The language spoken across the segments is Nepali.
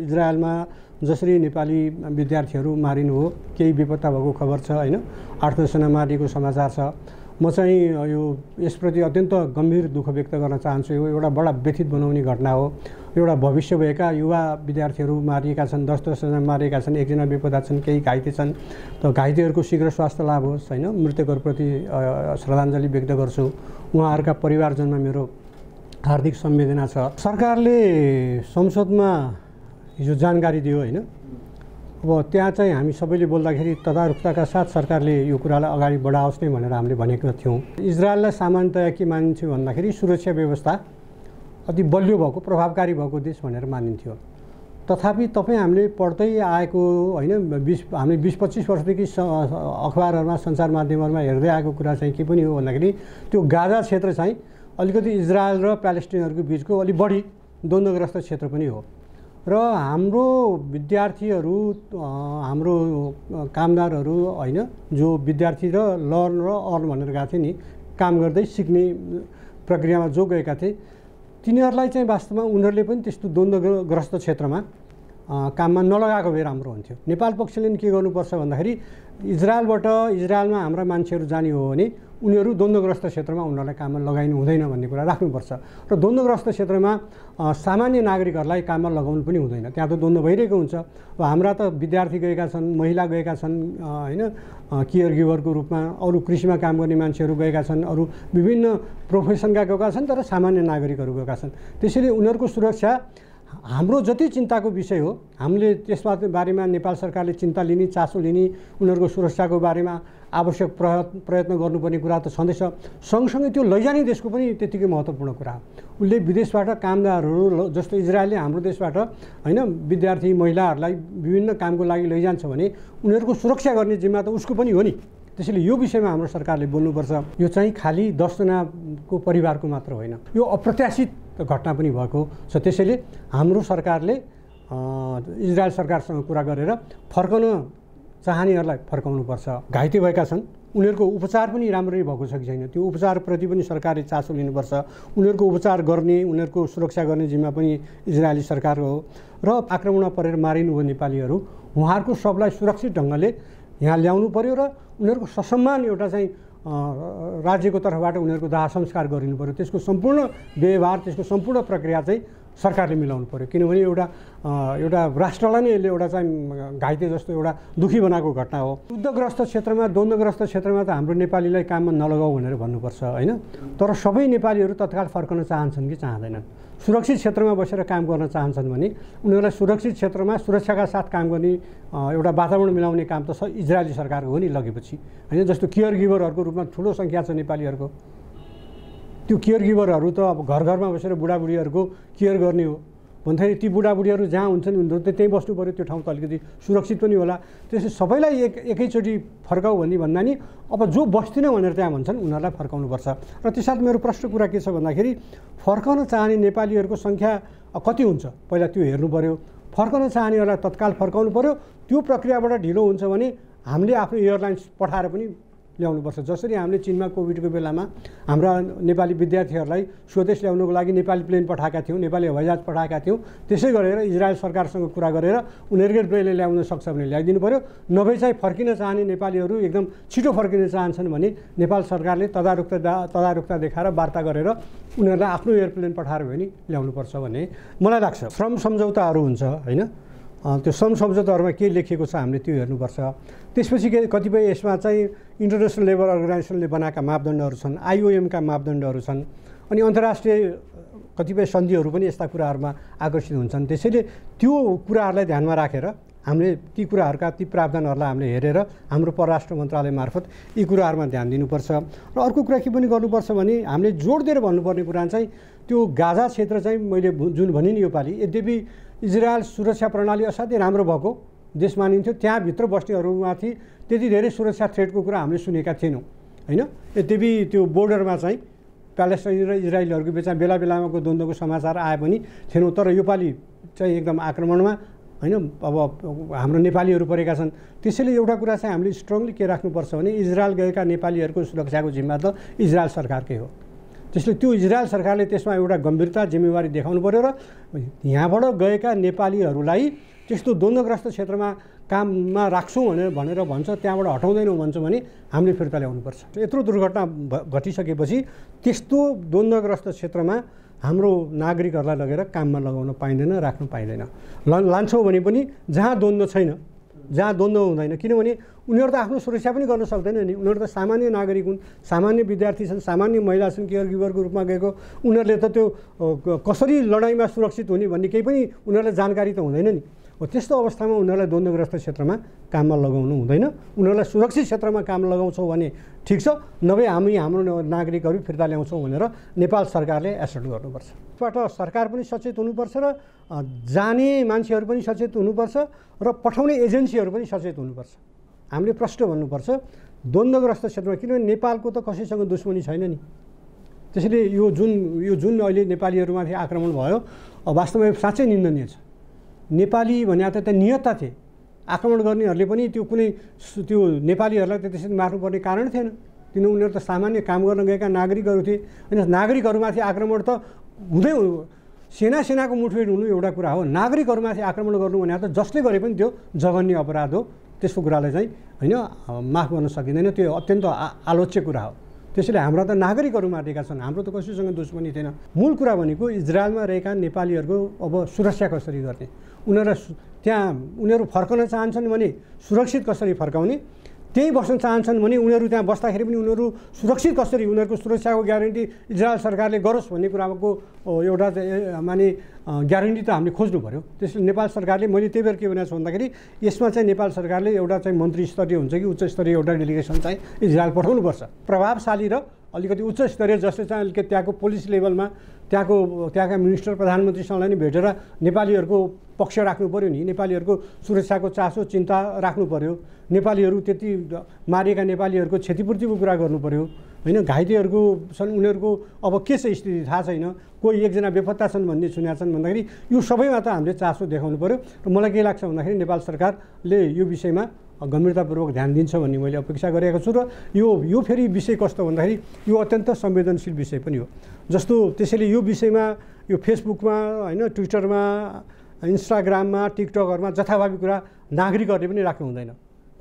इजरायलमा जसरी नेपाली विद्यार्थीहरू मारिनु हो केही बेपत्ता भएको खबर छ होइन? आठ दसजना मारिएको समाचार छ। म चाहिँ यो यसप्रति अत्यन्त गम्भीर दुःख व्यक्त गर्न चाहन्छु। यो एउटा बडा व्यथित बनाउने घटना हो। एउटा भविष्य भएका युवा विद्यार्थीहरू मारिएका छन् दस दसजना मारिएका छन् एकजना बेपत्ता छन् केही घाइते छन्। त घाइतेहरूको शीघ्र स्वास्थ्य लाभ होस् होइन? मृतकहरूप्रति श्रद्धाञ्जली व्यक्त गर्छु। उहाँहरूका परिवारजनमा मेरो हार्दिक संवेदना छ। सरकारले संसदमा हिजो जानकारी दियो होइन। अब त्यहाँ चाहिँ हामी सबैले बोल्दाखेरि तदारुकताका साथ सरकारले यो कुरालाई अगाडि बढाओस् नै भनेर हामीले भनेका थियौँ। इजरायललाई सामान्यतया के मानिन्थ्यो भन्दाखेरि सुरक्षा व्यवस्था अति बलियो भएको प्रभावकारी भएको देश भनेर मानिन्थ्यो। तथापि तपाईँ हामीले पढ्दै आएको होइन बिस हामीले बिस पच्चिस वर्षदेखि अखबारहरूमा सञ्चार माध्यमहरूमा हेर्दै आएको कुरा चाहिँ के पनि हो भन्दाखेरि त्यो गाजा क्षेत्र चाहिँ अलिकति इजरायल र प्यालेस्टिनहरूको बिचको अलिक बढी द्वन्द्वग्रस्त क्षेत्र पनि हो। र हाम्रो विद्यार्थीहरू हाम्रो कामदारहरू होइन जो विद्यार्थी र लर्न र अर्न भनेर गएको थिए नि काम गर्दै सिक्ने प्रक्रियामा जो गएका थिए तिनीहरूलाई चाहिँ वास्तवमा उनीहरूले पनि त्यस्तो द्वन्द्वग्रस्त क्षेत्रमा काममा नलगाएको भए राम्रो हुन्थ्यो। नेपाल पक्षले के गर्नुपर्छ भन्दाखेरि इजरायलबाट इजरायलमा हाम्रा मान्छेहरू जाने हो भने उनीहरू द्वन्द्वग्रस्त क्षेत्रमा उनीहरूलाई काममा लगाइनु हुँदैन भन्ने कुरा राख्नुपर्छ। र द्वन्द्वग्रस्त क्षेत्रमा सामान्य नागरिकहरूलाई काममा लगाउनु पनि हुँदैन। त्यहाँ त द्वन्द्व भइरहेको हुन्छ। अब हाम्रा त विद्यार्थी गएका छन् महिला गएका छन् होइन केयर गिभरको रूपमा अरू कृषिमा काम गर्ने मान्छेहरू गएका छन् अरू विभिन्न प्रोफेसनका गएका छन् तर सामान्य नागरिकहरू गएका छन्। त्यसैले उनीहरूको सुरक्षा हाम्रो जति चिन्ताको विषय हो हामीले त्यसमा बारेमा नेपाल सरकारले चिन्ता लिने चासो लिने उनीहरूको सुरक्षाको बारेमा आवश्यक प्रयत्न प्रयत्न गर्नुपर्ने कुरा त छँदैछ। सँगसँगै त्यो लैजाने देशको पनि त्यत्तिकै महत्त्वपूर्ण कुरा हो। उसले विदेशबाट कामदारहरू जस्तो इजरायलले हाम्रो देशबाट होइन विद्यार्थी महिलाहरूलाई विभिन्न कामको लागि लैजान्छ भने उनीहरूको सुरक्षा गर्ने जिम्मा त उसको पनि हो नि। त्यसैले यो विषयमा हाम्रो सरकारले बोल्नुपर्छ। यो चाहिँ खालि दसजनाको परिवारको मात्र होइन। यो अप्रत्याशित घटना पनि भएको छ। त्यसैले हाम्रो सरकारले इजरायल सरकारसँग कुरा गरेर फर्कन चाहनेहरूलाई फर्काउनुपर्छ। घाइते भएका छन्। उनीहरूको उपचार पनि राम्ररी भएको छ कि छैन? त्यो उपचारप्रति पनि सरकारले चासो लिनुपर्छ। उनीहरूको उपचार गर्ने उनीहरूको सुरक्षा गर्ने जिम्मा पनि इजरायली सरकार हो। र आक्रमणमा परेर मारिनुभयो नेपालीहरू उहाँहरूको सबलाई सुरक्षित ढङ्गले यहाँ ल्याउनु पऱ्यो र उनीहरूको ससम्मान एउटा चाहिँ राज्यको तर्फबाट उनीहरूको दाह संस्कार गरिनु पऱ्यो त्यसको सम्पूर्ण व्यवहार त्यसको सम्पूर्ण प्रक्रिया चाहिँ सरकारले मिलाउनु पऱ्यो किनभने एउटा एउटा राष्ट्रलाई नै यसले एउटा चाहिँ घाइते जस्तो एउटा दुःखी बनाएको घटना हो। युद्धग्रस्त क्षेत्रमा द्वन्द्वग्रस्त क्षेत्रमा त हाम्रो नेपालीलाई काममा नलगाऊ भनेर भन्नुपर्छ होइन? तर सबै नेपालीहरू तत्काल फर्कन चाहन्छन् कि चाहँदैनन्। सुरक्षित क्षेत्रमा बसेर काम गर्न चाहन्छन् भने उनीहरूलाई सुरक्षित क्षेत्रमा सुरक्षाका साथ काम गर्ने एउटा वातावरण मिलाउने काम त इजरायली सरकारको हो नि लगेपछि। होइन जस्तो केयर गिभरहरूको रूपमा ठुलो सङ्ख्या छ नेपालीहरूको। त्यो केयर गिभरहरू त अब घर घरमा बसेर बुढाबुढीहरूको केयर गर्ने हो। भन्दाखेरि ती बुढाबुढीहरू जहाँ हुन्छन् उनीहरू त त्यहीँ बस्नु पऱ्यो त्यो ठाउँ त अलिकति सुरक्षित पनि होला। त्यसै सबैलाई एक एकैचोटि फर्काऊ भन्ने भन्दा नि अब जो बस्दिनँ भनेर त्यहाँ भन्छन् उनीहरूलाई फर्काउनुपर्छ। र त्यसर्थ मेरो प्रश्न कुरा के छ भन्दाखेरि फर्काउन चाहने नेपालीहरूको सङ्ख्या कति हुन्छ? पहिला त्यो हेर्नु पऱ्यो फर्काउन चाहनेहरूलाई तत्काल फर्काउनु पऱ्यो त्यो प्रक्रियाबाट ढिलो हुन्छ भने हामीले आफ्नो एयरलाइन्स पठाएर पनि ल्याउनुपर्छ। जसरी हामीले चिनमा कोभिडको बेलामा हाम्रा नेपाली विद्यार्थीहरूलाई स्वदेश ल्याउनुको लागि नेपाली प्लेन पठाएका थियौँ नेपाली हवाईजहाज पठाएका थियौँ त्यसै गरेर इजरायल सरकारसँग कुरा गरेर उनीहरूकै प्लेनले ल्याउन सक्छ भने ल्याइदिनु पऱ्यो नभए चाहिँ फर्किन चाहने नेपालीहरू एकदम छिटो फर्किन चाहन्छन् भने नेपाल सरकारले तदारुकता तदारुकता देखाएर वार्ता गरेर उनीहरूलाई आफ्नो एयरप्लेन पठाएर भने ल्याउनुपर्छ भन्ने मलाई लाग्छ। श्रम सम्झौताहरू हुन्छ होइन? त्यो श्रम सम्झौताहरूमा के लेखिएको छ हामीले त्यो हेर्नुपर्छ। त्यसपछि के कतिपय यसमा चाहिँ इन्टरनेसनल लेबर अर्गनाइजेसनले बनाएका मापदण्डहरू छन् आइओएमका मापदण्डहरू छन् अनि अन्तर्राष्ट्रिय कतिपय सन्धिहरू पनि यस्ता कुराहरूमा आकर्षित हुन्छन्। त्यसैले त्यो कुराहरूलाई ध्यानमा राखेर हामीले ती कुराहरूका ती प्रावधानहरूलाई हामीले हेरेर हाम्रो परराष्ट्र मन्त्रालय मार्फत यी कुराहरूमा ध्यान दिनुपर्छ। र अर्को कुरा के पनि गर्नुपर्छ भने हामीले जोड दिएर भन्नुपर्ने कुरा चाहिँ त्यो गाजा क्षेत्र चाहिँ मैले जुन भने नि योपालि यद्यपि इजरायल सुरक्षा प्रणाली असाध्यै राम्रो भएको देश मानिन्थ्यो। त्यहाँभित्र बस्नेहरूमाथि त्यति धेरै सुरक्षा थ्रेटको कुरा हामीले सुनेका थिएनौँ होइन? यद्यपि त्यो बोर्डरमा चाहिँ प्यालेस्टाइन र इजरायलीहरूको बिचमा बेला बेलामाको द्वन्द्वको समाचार आए पनि थिएनौँ तर योपालि चाहिँ एकदम आक्रमणमा होइन? अब हाम्रो नेपालीहरू परेका छन्। त्यसैले एउटा कुरा चाहिँ हामीले स्ट्रङली के राख्नुपर्छ भने इजरायल गएका नेपालीहरूको सुरक्षाको जिम्मा त इजरायल सरकारकै हो। त्यसले त्यो इजरायल सरकारले त्यसमा एउटा गम्भीरता जिम्मेवारी देखाउनु पऱ्यो र यहाँबाट गएका नेपालीहरूलाई त्यस्तो द्वन्द्वग्रस्त क्षेत्रमा काममा राख्छौँ भनेर भनेर भन्छ त्यहाँबाट हटाउँदैनौँ भन्छ भने हामीले फिर्ता ल्याउनुपर्छ। यत्रो दुर्घटना घटिसकेपछि त्यस्तो द्वन्द्वग्रस्त क्षेत्रमा हाम्रो नागरिकहरूलाई लगेर काममा लगाउन पाइँदैन राख्नु पाइँदैन। लान्छौँ भने पनि जहाँ द्वन्द्व छैन जहाँ द्वन्द्व हुँदैन किनभने उनीहरू त आफ्नो सुरक्षा पनि गर्न सक्दैन नि। उनीहरू त सामान्य नागरिक हुन् सामान्य विद्यार्थी छन् सामान्य महिला छन् केयर गिभरको रूपमा गएको। उनीहरूले त त्यो कसरी लडाइँमा सुरक्षित हुने भन्ने केही पनि उनीहरूलाई जानकारी त हुँदैन नि। हो त्यस्तो अवस्थामा उनीहरूलाई द्वन्द्वग्रस्त क्षेत्रमा काममा लगाउनु हुँदैन। उनीहरूलाई सुरक्षित क्षेत्रमा काम लगाउँछौँ भने ठिक छ। नभए हामी हाम्रो नागरिकहरू फिर्ता ल्याउँछौँ भनेर नेपाल सरकारले एसर्ट गर्नुपर्छ। यसबाट सरकार पनि सचेत हुनुपर्छ र जाने मान्छेहरू पनि सचेत हुनुपर्छ र पठाउने एजेन्सीहरू पनि सचेत हुनुपर्छ। हामीले प्रश्न भन्नुपर्छ द्वन्द्वग्रस्त क्षेत्रमा किनभने नेपालको त कसैसँग दुश्मनी छैन नि। त्यसैले यो जुन यो जुन अहिले नेपालीहरूमाथि आक्रमण भयो वास्तवमा साँच्चै निन्दनीय छ। नेपाली भने त त्यहाँ नियतता थिए। आक्रमण गर्नेहरूले पनि त्यो कुनै त्यो नेपालीहरूलाई त त्यसरी मार्नुपर्ने कारण थिएन। किन उनीहरू त सामान्य काम गर्न गएका नागरिकहरू थिए। होइन नागरिकहरूमाथि आक्रमण त हुँदै सेना सेनाको मुठभेड हुनु एउटा कुरा हो। नागरिकहरूमाथि आक्रमण गर्नु भने त जसले गरे पनि त्यो जघन्य अपराध हो। त्यस्तो कुरालाई चाहिँ होइन माफ गर्न सकिँदैन। त्यो अत्यन्त आलोच्य कुरा हो। त्यसैले हाम्रा त नागरिकहरू मारेका छन्। हाम्रो त कसैसँग दुश्मनी थिएन। मूल कुरा भनेको इजरायलमा रहेका नेपालीहरूको अब सुरक्षा कसरी गर्ने? उनीहरूलाई त्यहाँ उनीहरू फर्कन चाहन्छन् भने सुरक्षित कसरी फर्काउने? त्यहीँ बस्न चाहन्छन् भने उनीहरू त्यहाँ बस्दाखेरि पनि उनीहरू सुरक्षित कसरी उनीहरूको सुरक्षाको ग्यारेन्टी इजरायल सरकारले गरोस् भन्ने कुराको एउटा माने ग्यारेन्टी त हामीले खोज्नु पऱ्यो त्यसले नेपाल सरकारले मैले त्यही बेर के भनेको छु भन्दाखेरि यसमा चाहिँ नेपाल सरकारले एउटा चाहिँ मन्त्री स्तरीय हुन्छ कि उच्च स्तरीय एउटा डेलिगेसन चाहिँ इजरायल पठाउनुपर्छ। प्रभावशाली र अलिकति उच्च स्तरीय जसले चाहिँ अलिकति त्यहाँको पुलिस लेभलमा त्यहाँको त्यहाँका मिनिस्टर प्रधानमन्त्रीसँगलाई नै भेटेर नेपालीहरूको पक्ष राख्नु पऱ्यो नि। नेपालीहरूको सुरक्षाको चासो चिन्ता राख्नु पऱ्यो नेपालीहरू त्यति मारिएका नेपालीहरूको क्षतिपूर्तिको कुरा गर्नु पऱ्यो होइन घाइतेहरूको छन् उनीहरूको अब के छ स्थिति थाहा छैन। कोही एकजना बेपत्ता छन् भन्ने सुनेका छन् भन्दाखेरि यो सबैमा त हामीले चासो देखाउनु पऱ्यो र मलाई के लाग्छ भन्दाखेरि नेपाल सरकारले यो विषयमा गम्भीरतापूर्वक ध्यान दिन्छ भन्ने मैले अपेक्षा गरेको छु र यो यो फेरि विषय कस्तो भन्दाखेरि यो अत्यन्त संवेदनशील विषय पनि हो। जस्तो त्यसैले यो विषयमा यो फेसबुकमा होइन ट्विटरमा इन्स्टाग्राममा टिकटकहरूमा जथाभावी कुरा नागरिकहरूले पनि राख्नु हुँदैन।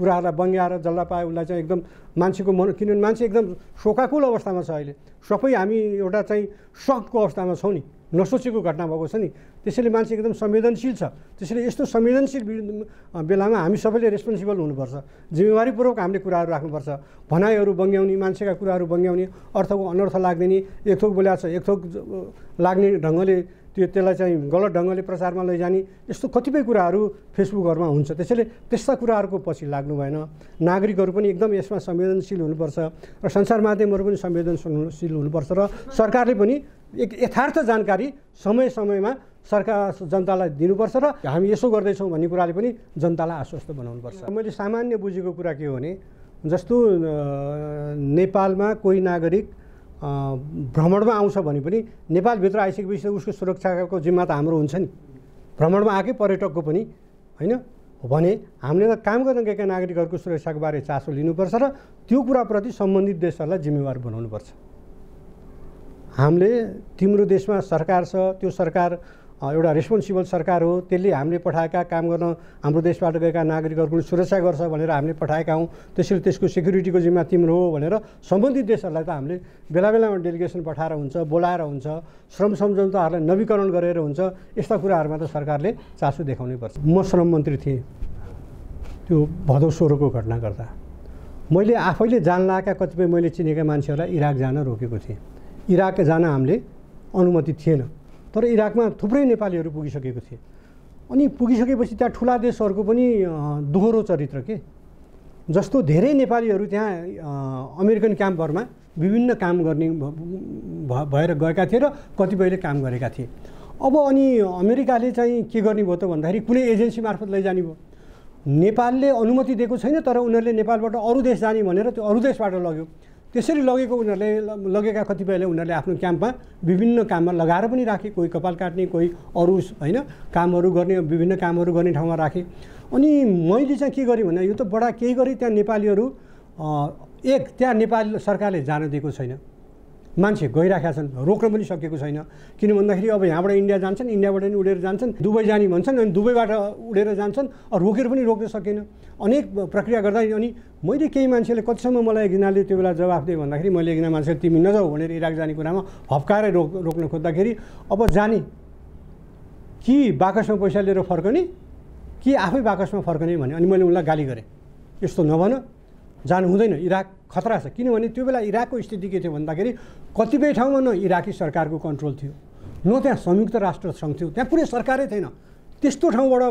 कुराहरूलाई बङ्ग्याएर जसलाई पाए उसलाई चाहिँ एकदम मान्छेको मन किनभने मान्छे एकदम शोकाकुल अवस्थामा छ अहिले। सबै हामी एउटा चाहिँ सकको अवस्थामा छौँ नि नसोचेको घटना भएको छ नि। त्यसैले मान्छे एकदम संवेदनशील छ। त्यसैले यस्तो संवेदनशील बेलामा हामी सबैले रेस्पोन्सिबल हुनुपर्छ। जिम्मेवारीपूर्वक हामीले कुराहरू राख्नुपर्छ। भनाइहरू बङ्ग्याउने मान्छेका कुराहरू बङ्ग्याउने अर्थको अनर्थ लाग्दैन एक थोक बोलाएको छ एक थोक लाग्ने ढङ्गले त्यो त्यसलाई चाहिँ गलत ढङ्गले प्रचारमा लैजाने यस्तो कतिपय कुराहरू फेसबुकहरूमा हुन्छ। त्यसैले त्यस्ता कुराहरूको पछि लाग्नु भएन। नागरिकहरू पनि एकदम यसमा संवेदनशील हुनुपर्छ र सञ्चार माध्यमहरू पनि संवेदनशील हुनुपर्छ र सरकारले पनि एक यथार्थ जानकारी समय समयमा सरकार जनतालाई दिनुपर्छ र हामी यसो गर्दैछौँ भन्ने कुराले पनि जनतालाई आश्वस्त बनाउनुपर्छ। मैले सामान्य बुझेको कुरा के हो भने जस्तो नेपालमा कोही नागरिक भ्रमणमा आउँछ भने पनि नेपालभित्र आइसकेपछि उसको सुरक्षाको जिम्मा त हाम्रो हुन्छ नि। भ्रमणमा आएकै पर्यटकको पनि होइन? भने हामीले त काम गर्न गएका नागरिकहरूको सुरक्षाको बारे चासो लिनुपर्छ र त्यो कुराप्रति सम्बन्धित देशहरूलाई जिम्मेवार बनाउनुपर्छ। हामीले तिम्रो देशमा सरकार छ त्यो सरकार एउटा रेस्पोन्सिबल सरकार हो त्यसले हामीले पठाएका काम गर्न हाम्रो देशबाट गएका नागरिकहरूको सुरक्षा गर्छ भनेर हामीले पठाएका हौँ। त्यसरी त्यसको सेक्युरिटीको जिम्मा तिम्रो हो भनेर सम्बन्धित देशहरूलाई त हामीले बेला बेलामा डेलिगेसन पठाएर हुन्छ बोलाएर हुन्छ श्रम सम्झौताहरूलाई नवीकरण गरेर हुन्छ यस्ता कुराहरूमा त सरकारले चासो देखाउनै पर्छ। म श्रम मन्त्री थिएँ त्यो भदौ सोह्रको घटना गर्दा मैले आफैले जान कतिपय मैले चिनेका मान्छेहरूलाई इराक जान रोकेको थिएँ। इराक जान हामीले अनुमति थिएन। तर इराकमा थुप्रै नेपालीहरू पुगिसकेको थिए। अनि पुगिसकेपछि त्यहाँ ठुला देशहरूको पनि दोहोरो चरित्र के? जस्तो धेरै नेपालीहरू त्यहाँ अमेरिकन क्याम्पहरूमा विभिन्न काम गर्ने भएर गएका थिए र कतिपयले काम गरेका थिए। अब अनि अमेरिकाले चाहिँ के गर्ने भयो त भन्दाखेरि कुनै एजेन्सी मार्फत लैजाने भयो। नेपालले अनुमति दिएको छैन तर उनीहरूले नेपालबाट अरू देश जाने भनेर त्यो अरू देशबाट लग्यो। त्यसरी लगेको उनीहरूले लगेका कतिपयले उनीहरूले आफ्नो क्याम्पमा विभिन्न काममा लगाएर पनि राखे कोही कपाल काट्ने कोही अरू होइन कामहरू गर्ने विभिन्न कामहरू गर्ने ठाउँमा राखे। अनि मैले चाहिँ के गरेँ भने यो त बडा केही गरेँ त्यहाँ नेपालीहरू एक त्यहाँ नेपाल सरकारले जान दिएको छैन। मान्छे गइराखेका छन् रोक्न पनि सकेको छैन। किन भन्दाखेरि अब यहाँबाट इन्डिया जान्छन् इन्डियाबाट पनि उडेर जान्छन् दुबई जाने भन्छन् अनि दुबईबाट उडेर जान्छन् रोकेर पनि रोक्न सकेन। अनेक प्रक्रिया गर्दा अनि मैले केही मान्छेले कतिसम्म मलाई एकजनाले त्यो बेला जवाफ दिएँ भन्दाखेरि मैले एकजना मान्छे तिमी नजाऊ भनेर इराक जाने कुरामा हप्काएर रोक रोक्न खोज्दाखेरि अब जाने। कि बाकसमा पैसा लिएर फर्कने कि आफै बाकसमा फर्कने भने अनि मैले उनलाई गाली गरेँ। यस्तो नभन। जानु हुँदैन इराक खतरा छ। किनभने त्यो बेला इराकको स्थिति के थियो भन्दाखेरि कतिपय ठाउँमा न इराकी सरकारको कन्ट्रोल थियो। न त्यहाँ संयुक्त राष्ट्र सङ्घ थियो। त्यहाँ पुरै सरकारै थिएन। त्यस्तो ठाउँबाट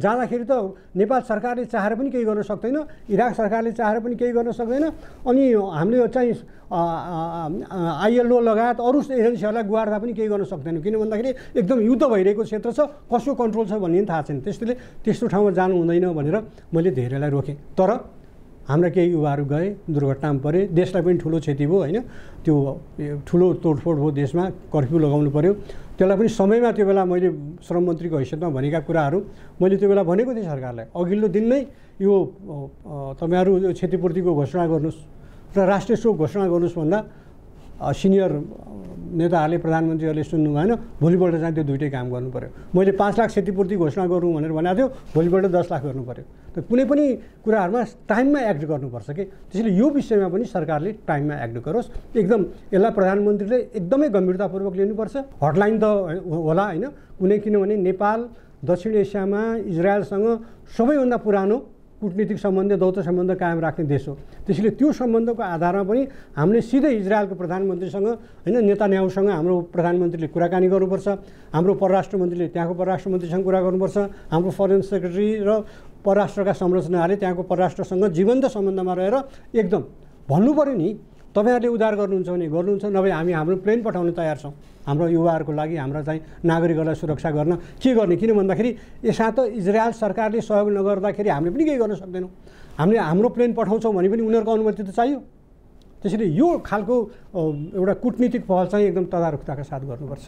जाँदाखेरि त नेपाल सरकारले चाहेर पनि केही गर्न सक्दैन इराक सरकारले चाहेर पनि केही गर्न सक्दैन अनि हामीले चाहिँ आइएलओ लगायत अरू एजेन्सीहरूलाई गुहार्दा पनि केही गर्न सक्दैनौँ। किन भन्दाखेरि एकदम युद्ध भइरहेको क्षेत्र छ। कसको कन्ट्रोल छ भन्ने पनि थाहा छैन। त्यसैले त्यस्तो ठाउँमा जानु हुँदैन भनेर मैले धेरैलाई रोकेँ। तर हाम्रा केही युवाहरू गए दुर्घटनामा परे। देशलाई पनि ठुलो क्षति भयो होइन? त्यो ठुलो तोडफोड भयो देशमा कर्फ्यू लगाउनु पऱ्यो त्यसलाई पनि समयमा त्यो बेला मैले श्रम मन्त्रीको हैसियतमा भनेका कुराहरू मैले त्यो बेला भनेको थिएँ सरकारलाई। अघिल्लो दिन नै यो तपाईँहरू क्षतिपूर्तिको घोषणा गर्नुहोस् र राष्ट्रिय शोक घोषणा गर्नुहोस् भन्दा सिनियर नेताहरूले प्रधानमन्त्रीहरूले सुन्नु भएन भोलिपल्ट चाहिँ त्यो दुइटै काम गर्नु पऱ्यो मैले पाँच लाख क्षतिपूर्ति घोषणा गरौँ भनेर भनेको थियो भोलिपल्ट दस लाख गर्नु पऱ्यो त कुनै पनि कुराहरूमा टाइममा एक्ट गर्नुपर्छ कि? त्यसैले यो विषयमा पनि सरकारले टाइममा एक्ट गरोस्। एकदम यसलाई प्रधानमन्त्रीले एकदमै गम्भीरतापूर्वक लिनुपर्छ। हटलाइन त होला होइन? कुनै किनभने नेपाल दक्षिण एसियामा इजरायलसँग सबैभन्दा पुरानो कुटनीतिक सम्बन्ध दौत्य सम्बन्ध कायम राख्ने देश हो। त्यसैले त्यो सम्बन्धको आधारमा पनि हामीले सिधै इजरायलको प्रधानमन्त्रीसँग होइन नेतान्याहुसँग हाम्रो प्रधानमन्त्रीले कुराकानी गर्नुपर्छ हाम्रो परराष्ट्र मन्त्रीले त्यहाँको परराष्ट्र मन्त्रीसँग कुरा गर्नुपर्छ हाम्रो फरेन सेक्रेटरी र परराष्ट्रका संरचनाहरूले त्यहाँको परराष्ट्रसँग जीवन्त सम्बन्धमा रहेर एकदम भन्नु पऱ्यो नि तपाईँहरूले उद्धार गर्नुहुन्छ भने गर्नुहुन्छ नभए हामी हाम्रो प्लेन पठाउन तयार छौँ। हाम्रो युवाहरूको लागि हाम्रा चाहिँ नागरिकहरूलाई सुरक्षा गर्न के गर्ने? किन भन्दाखेरि यसमा त इजरायल सरकारले सहयोग नगर्दाखेरि हामीले पनि केही गर्न सक्दैनौँ। हामीले हाम्रो प्लेन पठाउँछौँ भने पनि उनीहरूको अनुमति त चाहियो। त्यसैले यो खालको एउटा कुटनीतिक पहल चाहिँ एकदम तदारुकताका साथ गर्नुपर्छ।